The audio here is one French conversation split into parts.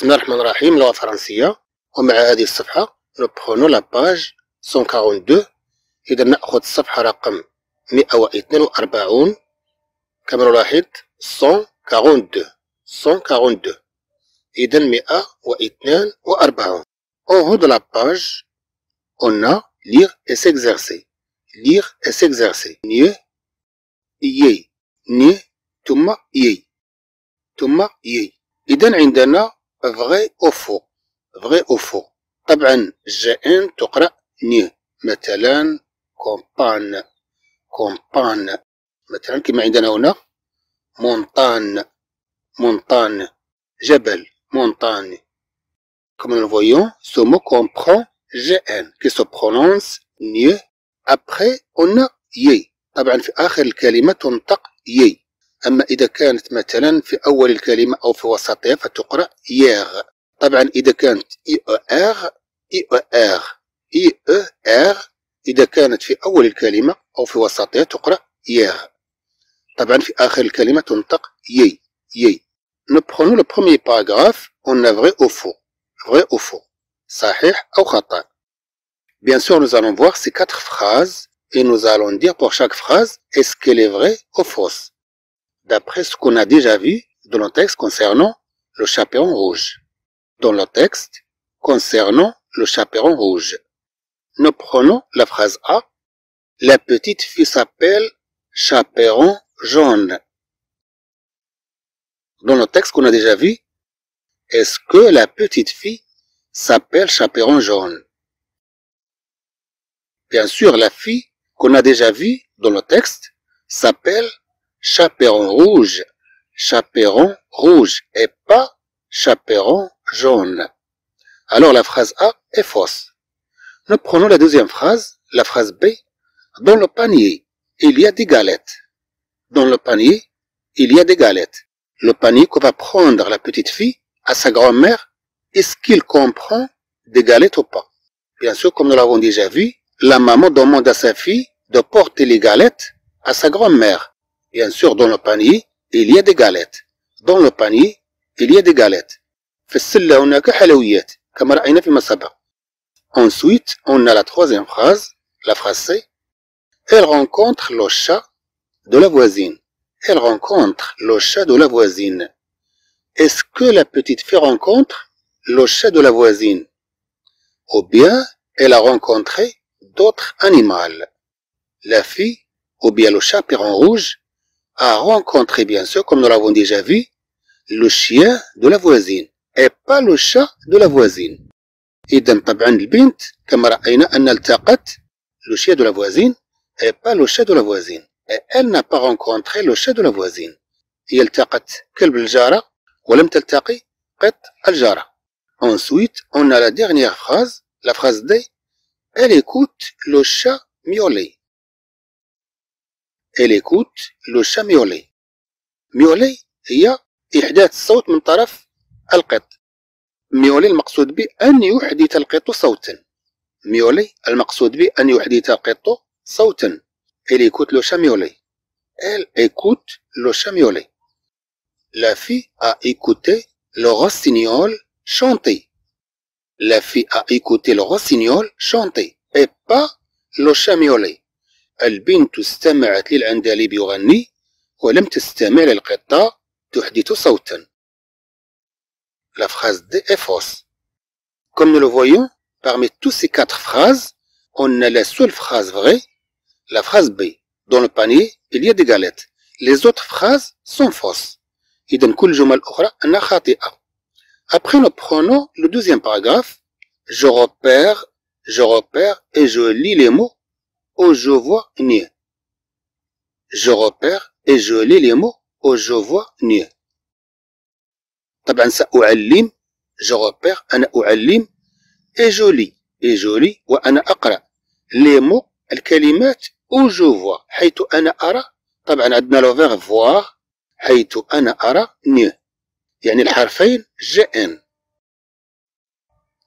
بسم الله الرحمن الرحيم. لغة فرنسية. ومع هذه الصفحة نبخونو لا باج 142 إذا نأخذ الصفحة رقم 142 كما نلاحظ 142 142 إذا 142 En haut de la page, on a lire et s'exercer. Lire et s'exercer. Nye, يي ني ثم يي ثم يي إذا عندنا فغي أو فو فغي أو فو طبعا الجائن تقرأ ني مثلا كومبان كومبان مثلا كما عندنا هنا مونطان مونطان جبل مونطان Comme nous le voyons, ce mot comprend GN qui NIE. Après, a YE. طبعا في آخر الكلمة تنطق يي أما إذا كانت مثلا في أول الكلمة أو في وسطها فتقرأ ياغ طبعا إذا كانت إي آغ إي آغ إي آغ إذا كانت في أول الكلمة أو في وسطها تقرأ ياغ طبعا في آخر الكلمة تنطق يي يي Nous prenons le premier paragraphe, on a vrai ou faux. Vrai ou faux. صحيح أو خطأ. Bien sûr, nous allons voir ces quatre phrases et nous allons dire pour chaque phrase est-ce qu'elle est vraie ou fausse, d'après ce qu'on a déjà vu dans le texte concernant le chaperon rouge. Dans le texte concernant le chaperon rouge. Nous prenons la phrase A. La petite fille s'appelle chaperon jaune. Dans le texte qu'on a déjà vu, est-ce que la petite fille s'appelle chaperon jaune? Bien sûr, la fille qu'on a déjà vu dans le texte s'appelle chaperon rouge, chaperon rouge et pas chaperon jaune. Alors la phrase A est fausse. Nous prenons la deuxième phrase, la phrase B. Dans le panier, il y a des galettes. Dans le panier, il y a des galettes. Le panier que va prendre la petite fille à sa grand-mère, est-ce qu'il comprend des galettes ou pas? Bien sûr, comme nous l'avons déjà vu, la maman demande à sa fille de porter les galettes à sa grand-mère. Bien sûr, dans le panier, il y a des galettes. Dans le panier, il y a des galettes. Ensuite, on a la troisième phrase, la phrase C. Elle rencontre le chat de la voisine. Elle rencontre le chat de la voisine. Est-ce que la petite fille rencontre le chat de la voisine? Ou bien elle a rencontré d'autres animaux? La fille, ou bien le chat chaperon rouge, a rencontré bien sûr, comme nous l'avons déjà vu, le chien de la voisine et pas le chat de la voisine. إذا طبعا البنت كما رأينا أن التقت le chien de la voisine et pas le chat de la voisine. Et elle n'a pas rencontré le chat de la voisine. هي التقت كلب الجارة ولم تلتقي قط الجارة. Ensuite, on a la dernière phrase, la phrase D. Elle écoute le chat miauler. Elle écoute le chat miauler. miauler هي إحداث الصوت من طرف القط. ميولي المقصود به أن يحدث القط صوتا. ميولي المقصود به أن يحدث القط صوتا. Elle écoute le chat miauler. Elle écoute le chat miauler. La fille a écouté le rossignol chanter. La fille a écouté le rossignol chanter et pas le chat miauler. البنت استمعت للعندليب يغني ولم تستمع للقطة تحدث صوتا. La phrase D est fausse. Comme nous le voyons, parmi toutes ces quatre phrases, on a la seule phrase vraie, la phrase B. Dans le panier, il y a des galettes. Les autres phrases sont fausses. إذا كل جمل أخرى أنها خاطئة. Après, nous prenons le deuxième paragraphe. Je repère, je repère et je lis les mots où je vois nier. Je repère et je lis les mots où je vois nier. طبعا سأعلم je repère أنا أعلم et je lis et je lis وأنا أقرأ les mots الكلمات où je vois حيث أنا أرى طبعا عندنا لو فيغ voir حيث أنا أرى ني يعني الحرفين جئن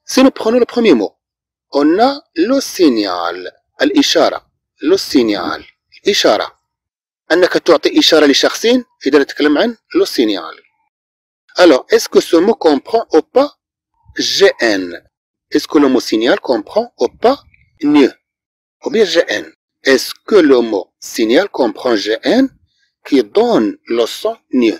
Si nous prenons le premier mot, on a le signal, الإشارة لو سينيال إشارة. أنك تعطي إشارة لشخصين إذا نتكلم عن لو سينيال ألو إسكو سو مو كومبخون أو با جي إن إسكو لو مو سينيال كومبخون أو با ني أو بيان جي إن إسكو لو مو سينيال كومبخون جي إن كي دون لو سون ني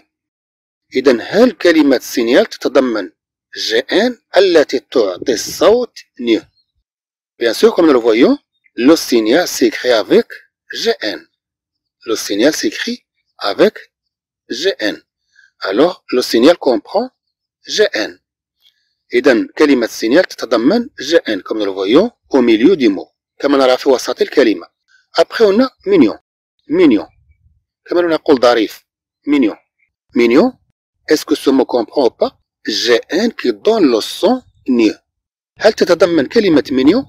إذا هل كلمة سينيال تتضمن جي إن التي تعطي الصوت ني بيان سور كوم نو فويون le signal s'écrit avec GN. Le signal s'écrit avec GN. Alors, le signal comprend GN. إذا كلمة signal تتضمن GN comme nous le voyons au milieu du mot كما نرى في وسط الكلمة. Après on a mignon. Mignon. كما نقول ظريف. Mignon. Mignon. Est-ce que ce mot comprend ou pas GN qui donne le son NIE. هل تتضمن كلمة mignon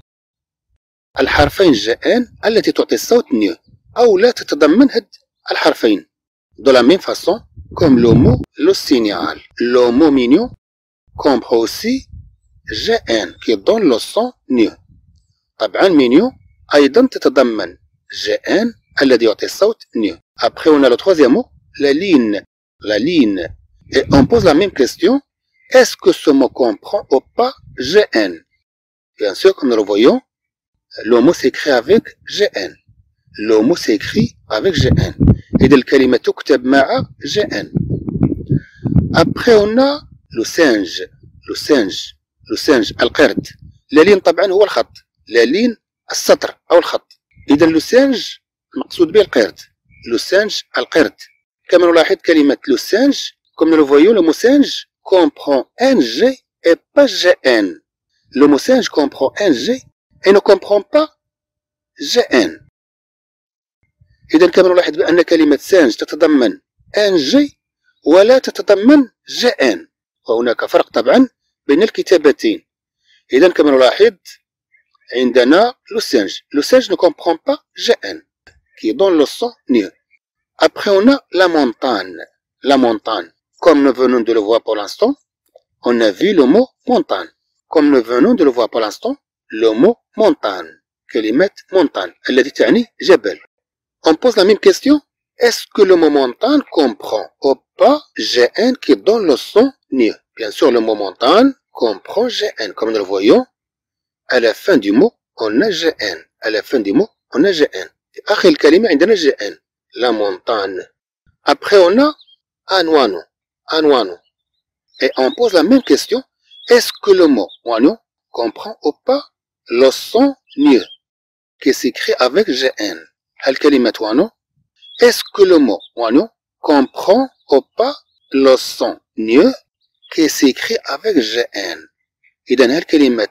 الحرفين GN التي تعطي الصوت NIE أو لا تتضمن هاد الحرفين de la même façon comme le mot le signal. Le mot mignon comprend aussi GN qui donne le son NIE. طبعا mignon أيضا تتضمن GN الذي يعطي الصوت NIE. Après on a le troisième mot, la ligne. La ligne. Et on pose la même question. Est-ce que ce mot comprend ou pas GN Bien sûr, comme nous le voyons, لو مو سيكري افيك جي ان لو مو سيكري افيك جي ان اذا الكلمة تكتب مع جي ان on a لو singe. لو singe. لو singe القرد لالين طبعا هو الخط لالين السطر أو الخط اذا لو سانج المقصود به القرد لو سانج القرد كما نلاحظ كلمه لو سانج كما لو فويو لو مو سانج كومبرون ان جي اي با جي ان لو مو سانج كومبرون ان جي et ne comprend pas GN. إذا كما نلاحظ بأن كلمة سانج تتضمن ان جي ولا تتضمن جي ان وهناك فرق طبعا بين الكتابتين إذا كما نلاحظ عندنا لو سانج لو سانج ne comprend pas جي ان qui donne le son NIE. Après on a la montagne. La montagne. Comme nous venons de le voir pour l'instant, on a vu le mot montagne. Comme nous venons de le voir pour l'instant, le mot montagne. كلمة montagne التي تعني جبل. On pose la même question. Est-ce que le mot montagne comprend ou pas GN qui donne le son NIE Bien sûr, le mot montagne comprend GN. Comme nous le voyons, à la fin du mot, on a GN. À la fin du mot, on a GN. آخر الكلمة عندنا GN. La montagne. Après, on a anwano. Anwano. Et on pose la même question. Est-ce que le mot wano comprend ou pas le son NIE qui s'écrit avec GN الكلمة وانو est-ce que le mot wano comprend ou pas le son NIE qui s'écrit avec GN إذا هالكلمة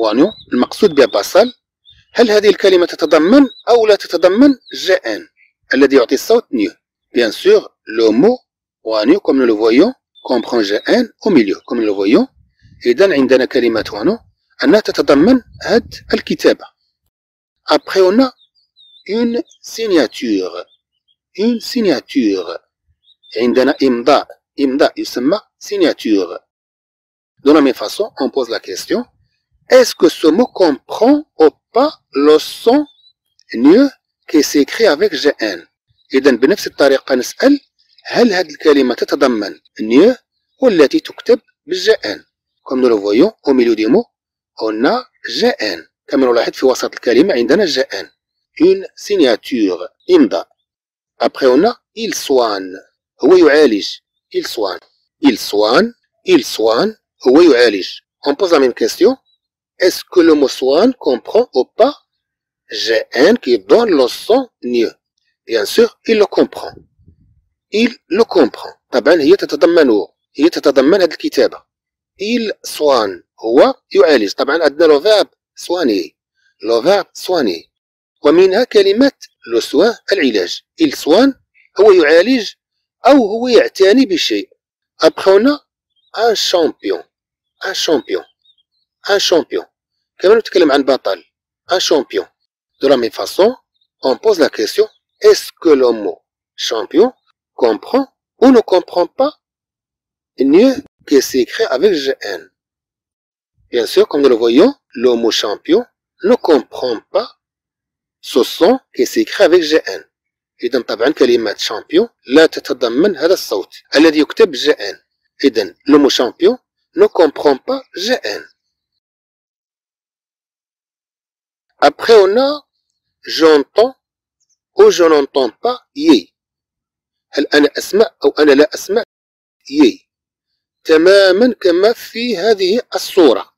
وانو المقصود بها بصل هل هذه الكلمة تتضمن أو لا تتضمن GN الذي يعطي الصوت NIE Bien sûr, le mot وانو comme nous le voyons comprend GN au milieu comme nous le voyons إذا عندنا كلمة وانو أنها تتضمن هاد الكتابة Après on a une signature une signature عندنا إمضاء إمضاء يسمى signature De la même façon, on pose la question est-ce que ce mot comprend ou pas le son NIE qui s'écrit avec GN إذا بنفس الطريقة نسأل هل هذه الكلمة تتضمن NIE والتي تكتب بالجي Comme nous le voyons au milieu du mot قلنا هنا ان كما نلاحظ في وسط الكلمة عندنا جاءن اون سيناتور امضاء ابخي قلنا il سوان هو يعالج. Il سوان il سوان il سوان هو يعالج. اون بوز لا ميم كيستيون اسكو لو مو سوان كومبخون أو با جاءن كي دون لو سون نيو بيان سور il لو كومبخون il لو كومبخون طبعا هي تتضمن هي تتضمن هذه الكتابة il سوان هو يعالج. طبعا عندنا لو لوفاب سواني. لو لوفاب سواني. ومنها كلمة لو العلاج. إل سوان هو يعالج أو هو يعتني بشيء. أبخونا أن شامبيون أن شامبيون أن شامبيون كما نتكلم عن بطل أن شامبيون دو لا مي فاسون أون بوز لا كيسيون إسكو لو مو شامبيون كومبخون أو نو كومبخون با نيو كي سيكخي أفيك جي أن bien sûr comme nous le voyons le mot champion ne comprend pas ce son qui s'écrit avec GN إذا طبعا كلمة champion لا تتضمن هذا الصوت الذي يكتب GN إذن le mot champion ne comprend pas GN. Après, on a j'entends ou je n'entends pas يي. هل أنا أسمع أو أنا لا أسمع يي. تماما كما في هذه الصورة.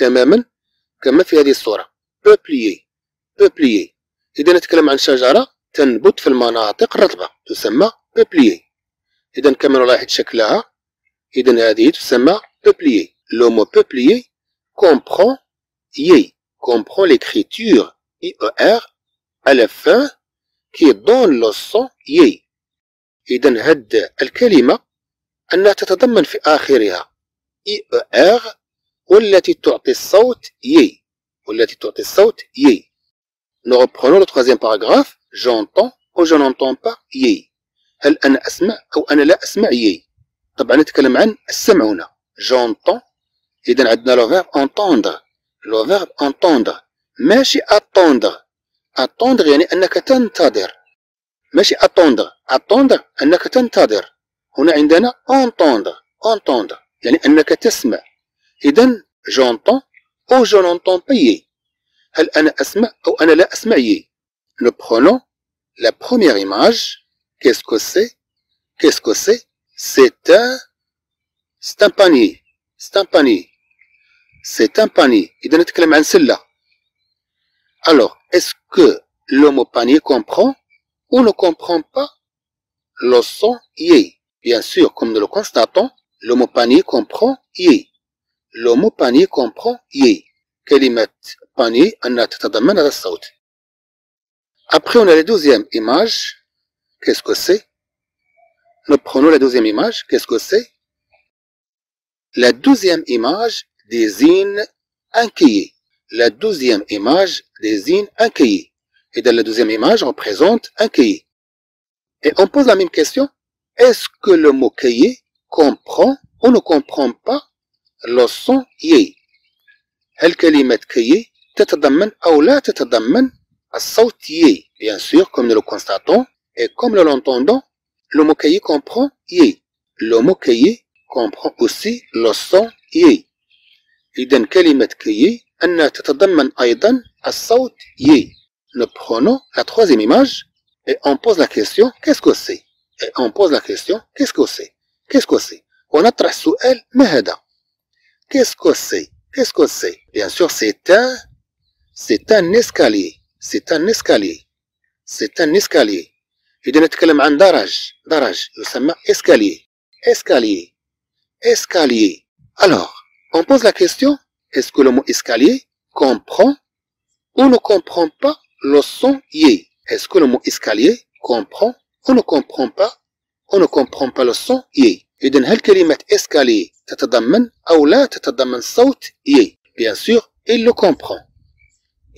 تماما كما في هذه الصورة. بوبليي. بوبليي. إذا نتكلم عن شجرة تنبت في المناطق الرطبة تسمى بوبليي. إذا كما نلاحظ شكلها إذا هذه تسمى peuplier. Le mot peuplier comprend y, comprend l'écriture IER à la fin qui donne le son y. إذا هاد الكلمة أنها تتضمن في آخرها IER والتي تعطي الصوت y والتي تعطي الصوت y. Nous reprenons le troisième paragraphe. J'entends ou je n'entends pas y. هل أنا أسمع أو أنا لا أسمع y. طبعا نتكلم عن السمع هنا. جونطون اذا عندنا لو فيرب انتوندر لو فيرب انتوندر ماشي اتوندر اتوندر يعني أنك تنتظر. ماشي اتوندر اتوندر أنك تنتظر. هنا عندنا انتوندر انتوندر يعني أنك تسمع. اذا جونطون او جو نونتون بيي هل انا اسمع او انا لا اسمع يي Nous prenons la première image. Qu'est-ce que c'est Qu'est-ce que c'est C'est un, c'est un panier. C'est un panier. C'est un panier. إذا نتكلم عن سلة. Alors, est-ce que le mot panier comprend ou ne comprend pas le son yé Bien sûr, comme nous le constatons, le mot panier comprend yé. Le mot panier comprend yé. كلمة panier أنها تتضمن هذا الصوت. Après, on a la deuxième image. Qu'est-ce que c'est Nous prenons la deuxième image. Qu'est-ce que c'est La deuxième image désigne un cahier. La deuxième image désigne un cahier. Et dans la deuxième image, on présente un cahier. Et on pose la même question. Est-ce que le mot cahier comprend ou ne comprend pas le son يي هل كلمة كيي تتضمن أو لا تتضمن الصوت يي Bien sûr, comme nous le constatons et comme nous l'entendons, le mot cahier comprend يي Le mot cahier comprend aussi le son يي إذا كلمة كيي أنها تتضمن أيضا الصوت يي Nous prenons la troisième image et on pose la question qu'est-ce que c'est Et on pose la question qu'est-ce que c'est Qu'est-ce que c'est ونطرح السؤال ما هذا Qu'est-ce que c'est Qu'est-ce que c'est Bien sûr, c'est un, c'est un escalier. C'est un escalier. C'est un escalier. إذا نتكلم عن درج درج يسمى escalier. Escalier. Escalier. Alors, on pose la question, est-ce que le mot escalier comprend ou ne comprend pas le son y Est-ce que le mot escalier comprend ou ne comprend pas ou ne comprend pas le son y إذن هل كلمة إسكالي تتضمن أو لا تتضمن صوت إي بيان سور إل لو كومبخون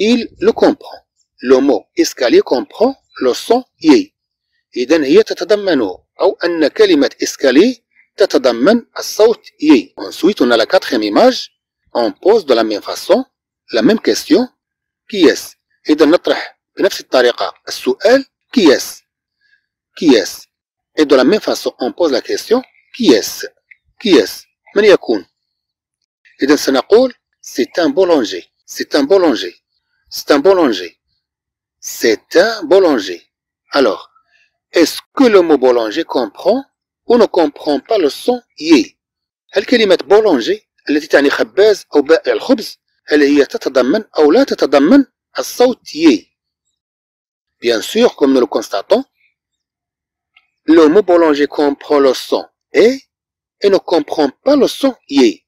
إل لو كومبخون لو مو إسكالي كومبخون لو صو إي إذن هي تتضمن أو أن كلمة إسكالي تتضمن الصوت إي أنسويت أنا لا كاتخيم إيماج أون بوز دو لا ميم فاسون لا ميم كيستيون كياس إذن نطرح بنفس الطريقة السؤال. كي إس كياس كياس Et de la même façon, on pose la question. qui est Qui est من يكون إذا سنقول c'est un boulanger c'est un boulanger c'est un boulanger c'est un boulanger alors est-ce que le mot boulanger comprend ou ne comprend pas le son y هل كلمة boulanger التي تعني خباز أو بائع الخبز هل هي تتضمن أو لا تتضمن الصوت y Bien sûr, comme nous le constatons, le mot boulanger comprend le son Et et ne comprend pas le son y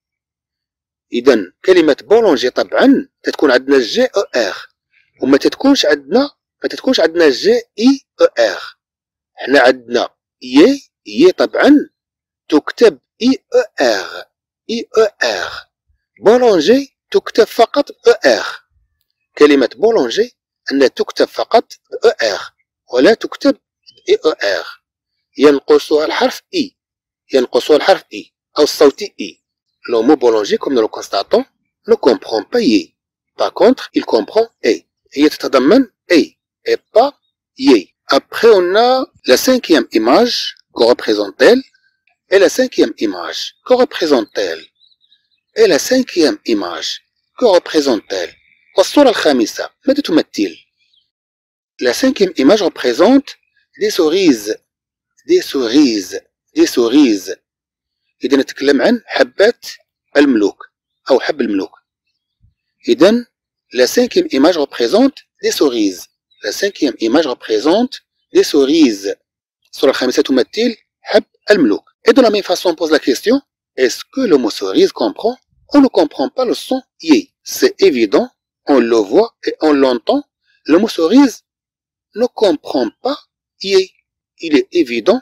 اذا كلمه بولونجي طبعا تتكون عندنا جي أو ار وما تتكونش عندنا ما تتكونش عندنا جي اي أو ار حنا عندنا ي ي طبعا تكتب اي أو ار اي أو ار بولونجي تكتب فقط أو ار كلمه بولونجي انها تكتب فقط أو ار ولا تكتب اي أو ار ينقصها الحرف اي ينقصها الحرف اي او الصوت اي Le mot boulanger, comme nous le constatons, ne comprend pas y. Par contre, il comprend et. هي تتضمن et et pas y. Après, on a la cinquième image qu'on représente elle. Et la cinquième image, que représente-t-elle Et la cinquième image, que représente-t-elle والصورة الخامسة ماذا تمثل La cinquième image représente des cerises des cerises des cerises إذا نتكلم عن حبات الملوك أو حب الملوك إذا la cinquième image représente des cerises la cinquième image représente des cerises الصورة الخامسة تمثل حب الملوك Et de la même façon, on pose la question, est-ce que le mot cerise comprend On ne comprend pas le son yé. C'est évident, on le voit et on l'entend. Le mot cerise ne comprend pas yé. Il est évident,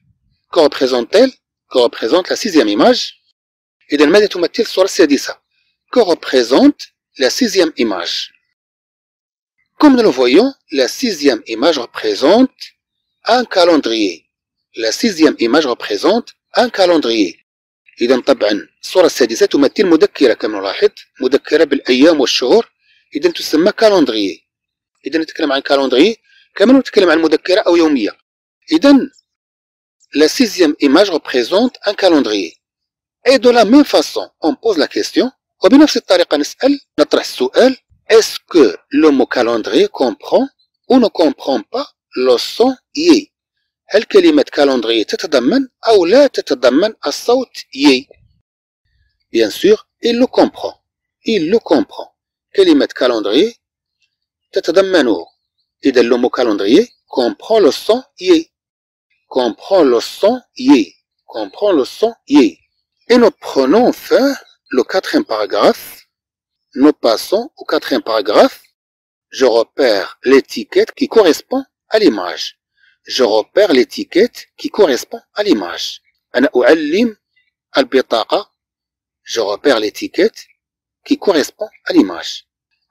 que représente-t-elle Que représente la sixième image إذا ماذا تمثل الصورة السادسة Que représente la sixième image Comme nous le voyons, la sixième image représente un calendrier. La sixième image représente un calendrier. إذا طبعا الصورة السادسة تمثل مذكرة كما نلاحظ مذكرة بالأيام والشهور إذا تسمى كالندريي إذا نتكلم عن كالندريي كما نتكلم عن مذكرة أو يومية إذا la sixième image représente un calendrier. Et de la même façon, on pose la question, وبنفس الطريقة نسأل نطرح السؤال est-ce que le mot calendrier comprend ou ne comprend pas le son ي هل كلمة calendrier تتضمن أو لا تتضمن الصوت ي Bien sûr, il le comprend. Il le comprend. كلمة calendrier تتضمنه. إذا le mot calendrier comprend le son ي. Comprend le son ي. Comprend le son ي. Et nous prenons enfin le quatrième paragraphe. Nous passons au quatrième paragraphe. Je repère l'étiquette qui correspond à l'image. Je repère l'étiquette qui correspond à l'image. أنا أعلم البطاقة. Je repère l'étiquette qui correspond à l'image.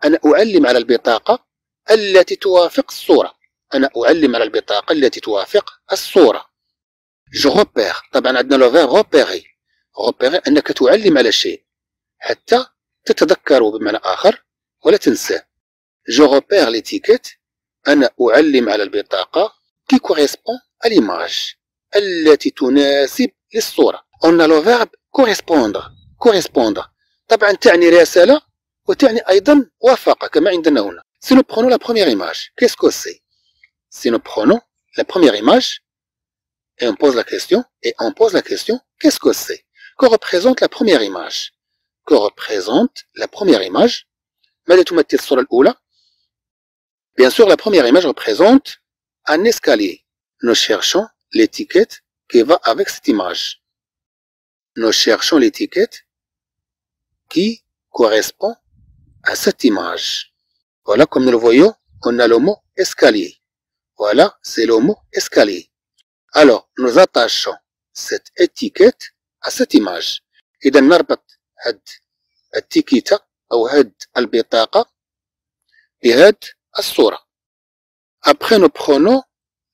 أنا أعلم على البطاقة التي توافق الصورة. أنا أعلم على البطاقة التي توافق الصورة. جو روبير طبعا عندنا لو فير روبيري روبيري أنك تعلم على شيء حتى تتذكره بمعنى آخر ولا تنساه. جو روبير ليتيكيت أنا أعلم على البطاقة كي كوريسبون ليماج التي تناسب للصورة. اون لو فيرب كوريسبوندر كوريسبوندر طبعا تعني رسالة وتعني أيضا وافقة كما عندنا هنا. سي نو برونو لا بروميير ايماج كيسكو سي Si nous prenons la première image et on pose la question, et on pose la question, qu'est-ce que c'est? Que représente la première image? Que représente la première image? Bien sûr, la première image représente un escalier. Nous cherchons l'étiquette qui va avec cette image. Nous cherchons l'étiquette qui correspond à cette image. Voilà, comme nous le voyons, on a le mot escalier. Voilà, c'est le mot escalier. Alors, nous attachons cette étiquette à cette image. إذا نربط هاد التيكيتا أو هاد البطاقة بهاد الصورة. Après, nous prenons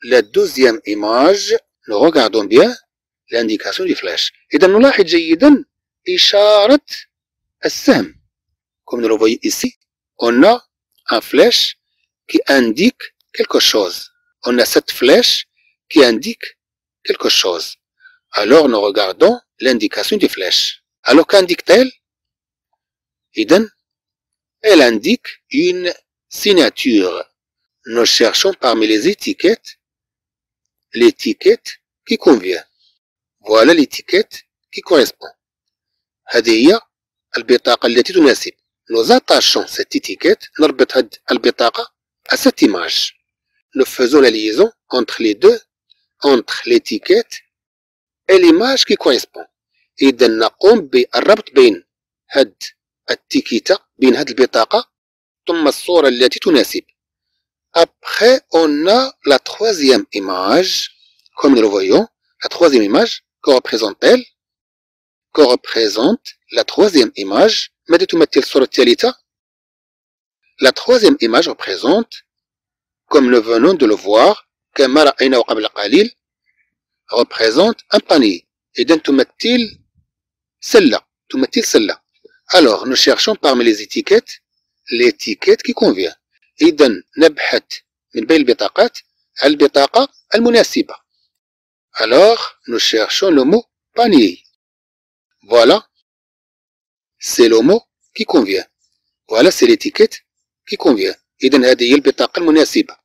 la deuxième image. Nous regardons bien l'indication du flèche. إذا نلاحظ جيدا إشارة السهم. Comme nous le voyons ici, on a un flèche qui indique quelque chose. On a cette flèche qui indique quelque chose. Alors nous regardons l'indication du flèche. Alors qu'indique-t-elle Iden, elle indique une signature. Nous cherchons parmi les étiquettes l'étiquette qui convient. Voilà l'étiquette qui correspond. هذه هي البطاقة التي تناسب. Nous attachons cette étiquette, نربط هاد البطاقة à cette image. Nous faisons la liaison entre les deux, entre l'étiquette et l'image qui correspond. إذا نقوم بالربط بين هاد التيكيتا بين هاد البطاقة ثم الصورة التي تناسب. Après, on a la troisième image, comme nous le voyons, la troisième image, que représente-t-elle représente la troisième image ماذا تمثل الصورة الثالثة La troisième image représente comme nous venons de le voir كما رأينا قبل قليل représente un panier إذا تمثل سلة تمثل سلة alors nous cherchons parmi les étiquettes l'étiquette qui convient إذا نبحث من بين البطاقات على البطاقة المناسبة alors nous cherchons le mot panier voilà c'est le mot qui convient voilà c'est l'étiquette qui convient إذا هذه هي البطاقة المناسبة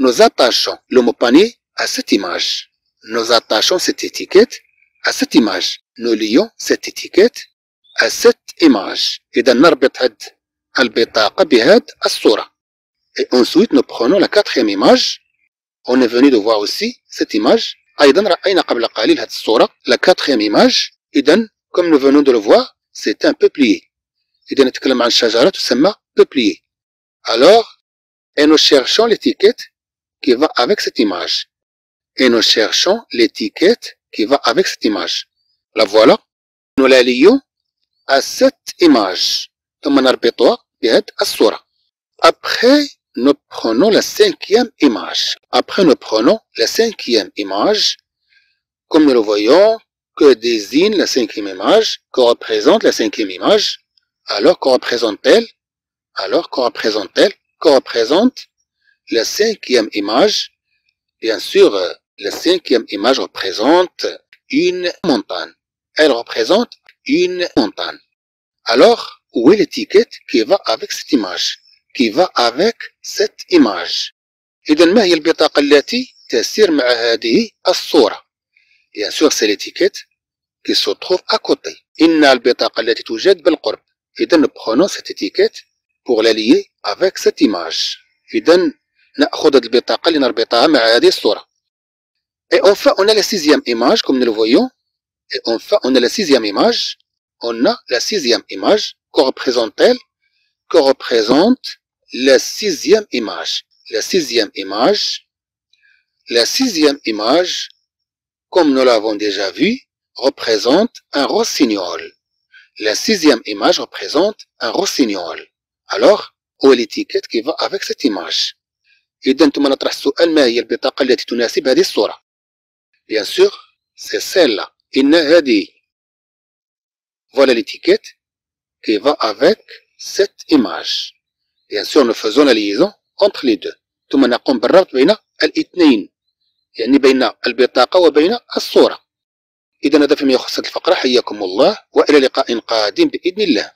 nous attachons le mot panier à cette image nous attachons cette étiquette à cette image nous lions cette étiquette à cette image إذا نربط هاد البطاقة بهاد الصورة et ensuite nous prenons la quatrième image on est venu de voir aussi cette image أيضا رأينا قبل قليل هاد الصورة la quatrième image إذا comme nous venons de le voir c'est un peuplier إذا نتكلم عن شجرة تسمى peuplier alors et nous cherchons l'étiquette qui va avec cette image. Et nous cherchons l'étiquette qui va avec cette image. La voilà. Nous la lions à cette image. Après, nous prenons la cinquième image. Après, nous prenons la cinquième image, comme nous le voyons, que désigne la cinquième image, que représente la cinquième image, alors qu'on représente-t-elle, alors qu'on représente-t-elle que représente la cinquième image bien sûr la cinquième image représente une montagne elle représente une montagne alors, où est l'étiquette qui va avec cette image qui va avec cette image إذا ما هي البطاقة التي تسير مع هذه الصورة Bien sûr, c'est l'étiquette qui se trouve à côté. إن البطاقة التي توجد بالقرب. إذا nous prenons cette étiquette pour la lier avec cette image. Et enfin, on a la sixième image, comme nous le voyons. Et enfin, on a la sixième image. On a la sixième image. Que représente-t-elle? Que représente la sixième image? La sixième image. La sixième image, comme nous l'avons déjà vu, représente un rossignol. La sixième image représente un rossignol. الوغ هو ليتيكيت كيفا افيك سيت ايماج اذا أنتم نطرح السؤال ما هي البطاقة التي تناسب هذه الصورة؟ بيان سور سي سيلا إن هذه. فوالا ليتيكيت كيفا افيك سيت ايماج بيان سور نو فازون لا ليزون اونتر لي دو ثم نقوم بالربط بين الاثنين يعني بين البطاقة وبين الصورة. إذا هذا فيما يخص الفقرة حياكم الله وإلى لقاء قادم بإذن الله.